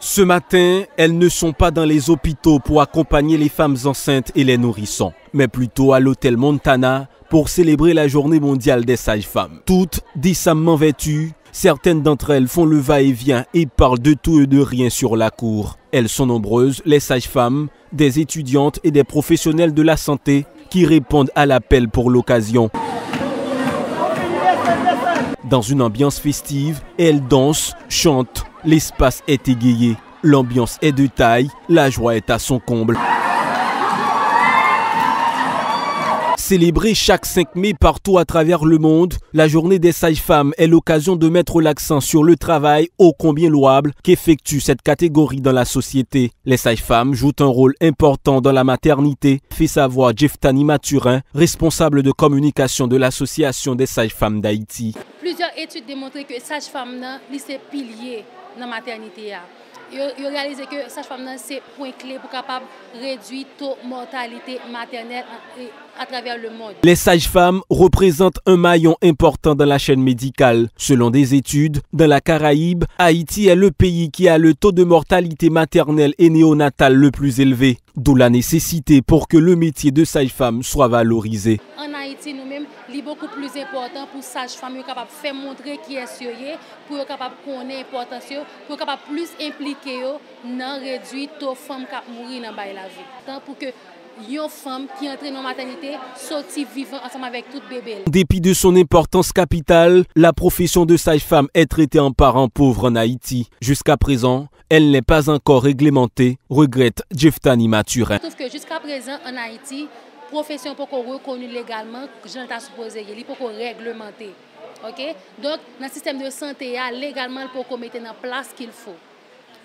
Ce matin, elles ne sont pas dans les hôpitaux pour accompagner les femmes enceintes et les nourrissons, mais plutôt à l'hôtel Montana pour célébrer la journée mondiale des sages-femmes. Toutes décemment vêtues, certaines d'entre elles font le va-et-vient et parlent de tout et de rien sur la cour. Elles sont nombreuses, les sages-femmes, des étudiantes et des professionnels de la santé qui répondent à l'appel pour l'occasion. Dans une ambiance festive, elles dansent, chantent, l'espace est égayé, l'ambiance est de taille, la joie est à son comble. Célébrée chaque 5 mai partout à travers le monde, la journée des sages-femmes est l'occasion de mettre l'accent sur le travail ô combien louable qu'effectue cette catégorie dans la société. Les sages-femmes jouent un rôle important dans la maternité, fait savoir Jeftani Maturin, responsable de communication de l'Association des sages-femmes d'Haïti. Plusieurs études démontrent que sages-femmes sont piliers dans la maternité. Ils réalisent que sage-femme point clé pour capable réduire taux mortalité maternelle à travers le monde. Les sages-femmes représentent un maillon important dans la chaîne médicale. Selon des études, dans la Caraïbe, Haïti est le pays qui a le taux de mortalité maternelle et néonatale le plus élevé, d'où la nécessité pour que le métier de sage-femme soit valorisé. En Haïti, nous-mêmes, est beaucoup plus important pour sage-femme capable de faire montrer qui est sérieux, pour être capable de connaître l'importance, pour être capable plus impliquer dans réduire taux femmes qui mourir dans la vie. Pour que une femme qui entre dans la maternité sorti vivant ensemble avec tout bébé. En dépit de son importance capitale, la profession de sage-femme est traitée en parent pauvre en Haïti. Jusqu'à présent, elle n'est pas encore réglementée, regrette Jeftani Maturin. Sauf que jusqu'à présent en Haïti, profesyon pou kon rekonu legalman, jan ta suppose ye, li pou kon reglemente. Ok? Donk, nan sistem de sante ya, legalman pou kon mette nan plas ki l fo.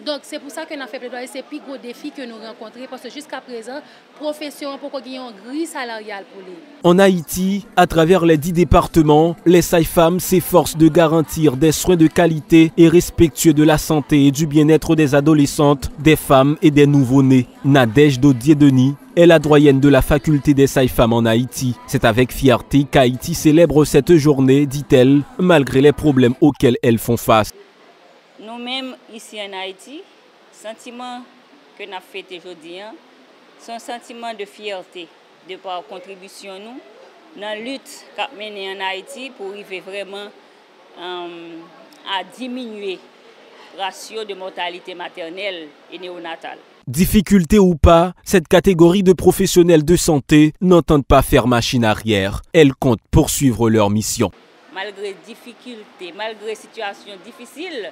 Donc, c'est pour ça qu'on a fait plaidoyer. C'est le plus gros défi que nous rencontrons parce que jusqu'à présent, profession pour qu'on ait un gris salarial pour lui. En Haïti, à travers les dix départements, les sages-femmes s'efforcent de garantir des soins de qualité et respectueux de la santé et du bien-être des adolescentes, des femmes et des nouveau-nés. Nadège Dodier-Denis est la doyenne de la faculté des sages-femmes en Haïti. C'est avec fierté qu'Haïti célèbre cette journée, dit-elle, malgré les problèmes auxquels elles font face. Nous-mêmes, ici en Haïti, le sentiment que nous avons fait aujourd'hui, hein, c'est un sentiment de fierté de par contribution nous dans la lutte qu'a menée en Haïti pour arriver vraiment euh, à diminuer le ratio de mortalité maternelle et néonatale. Difficulté ou pas, cette catégorie de professionnels de santé n'entendent pas faire machine arrière. Elles comptent poursuivre leur mission. Malgré difficultés, malgré situations difficiles,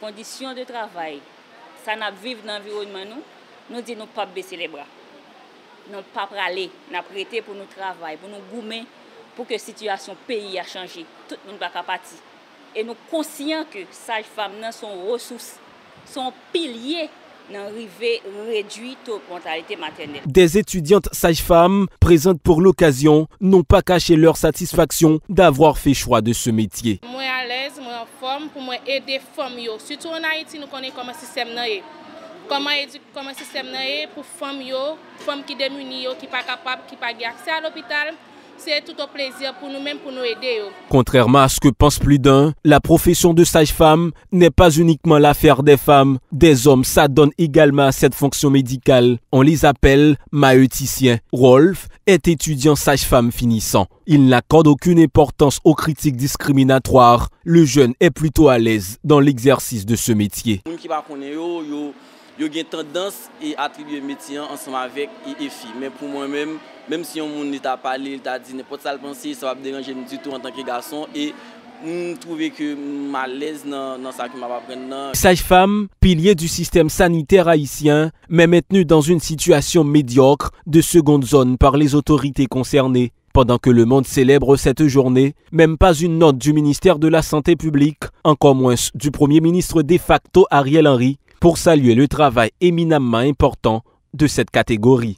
conditions de travail, ça n'a vivre dans l'environnement nous, nous disons ne pas baisser les bras. Nous pas aller, nous prêter pour nous travailler, pour nous goumer, pour que la situation pays a changé. Tout le monde va partir. Et nous conscients que sages-femmes sont ressources, sont piliers dans réduit taux mortalité maternelle. Des étudiantes sages-femmes présentes pour l'occasion n'ont pas caché leur satisfaction d'avoir fait choix de ce métier. Moi à l'aise, pour aider femmes surtout en Haïti nous connaissons comment système est. Comment comment système est pour femmes yo, femmes qui démunies qui pas capables qui pas accès à l'hôpital c'est tout un plaisir pour nous-mêmes, pour nous aider. Contrairement à ce que pense plus d'un, la profession de sage-femme n'est pas uniquement l'affaire des femmes. Des hommes s'adonnent également à cette fonction médicale. On les appelle maïoticiens. Rolf est étudiant sage-femme finissant. Il n'accorde aucune importance aux critiques discriminatoires. Le jeune est plutôt à l'aise dans l'exercice de ce métier. yo gen tendans e atribye metyen ansama vek e efi. Men pou mwen men, menm si yon moun nita pale, nita di, nepot sal pensi, sa wap deranje m du tout an tanke gason, e m mm, trouve ke malez nan, nan sa ki m ap apren nan. Sage-femme, pilier du système sanitaire haïtien, mais maintenu dans une situation médiocre de seconde zone par les autorités concernées. Pendant que le monde célèbre cette journée, même pas une note du ministère de la Santé publique, encore moins du Premier ministre de facto Ariel Henry, pour saluer le travail éminemment important de cette catégorie.